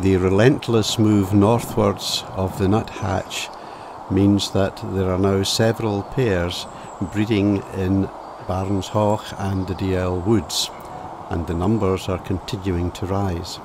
The relentless move northwards of the nuthatch means that there are now several pairs breeding in Barons Haugh and the Dalzell Woods, and the numbers are continuing to rise.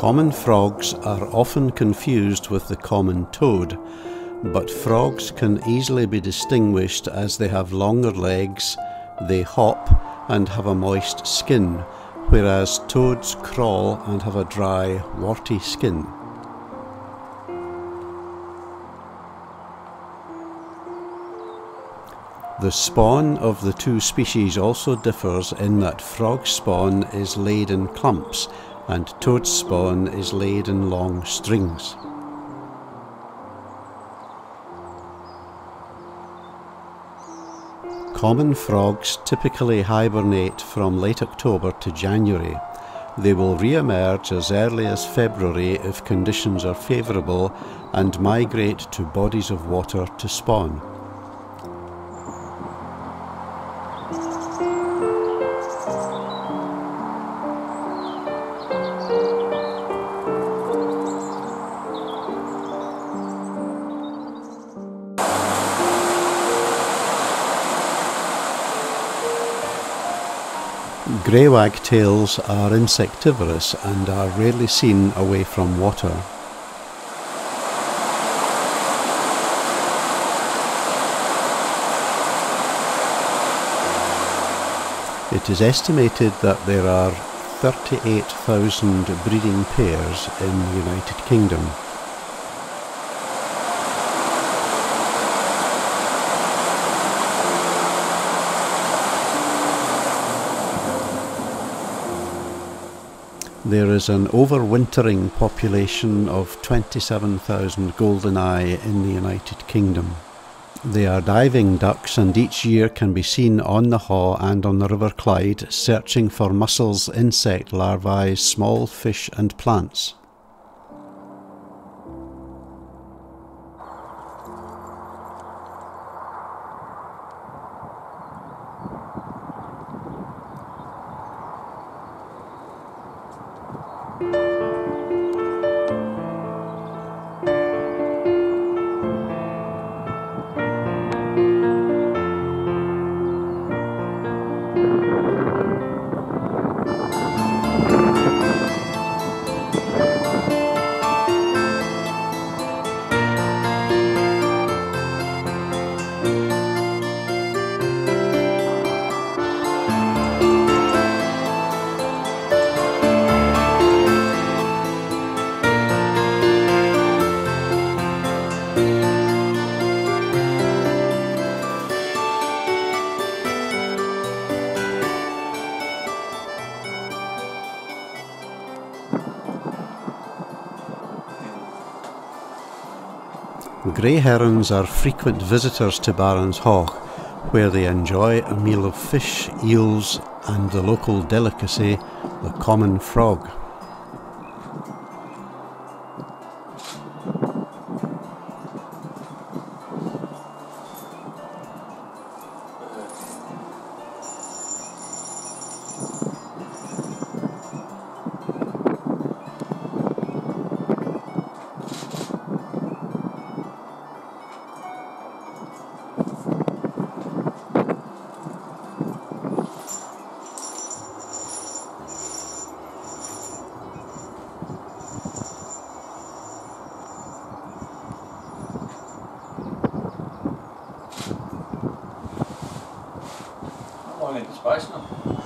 Common frogs are often confused with the common toad, but frogs can easily be distinguished as they have longer legs, they hop, and have a moist skin, whereas toads crawl and have a dry, warty skin. The spawn of the two species also differs in that frog spawn is laid in clumps and toad spawn is laid in long strings. Common frogs typically hibernate from late October to January. They will re-emerge as early as February if conditions are favourable and migrate to bodies of water to spawn. Grey wagtails are insectivorous and are rarely seen away from water. It is estimated that there are 38,000 breeding pairs in the United Kingdom. There is an overwintering population of 27,000 goldeneye in the United Kingdom. They are diving ducks and each year can be seen on the Haugh and on the River Clyde searching for mussels, insect larvae, small fish and plants. Grey herons are frequent visitors to Barons Haugh, where they enjoy a meal of fish, eels, and the local delicacy, the common frog. Moment, ich weiß noch.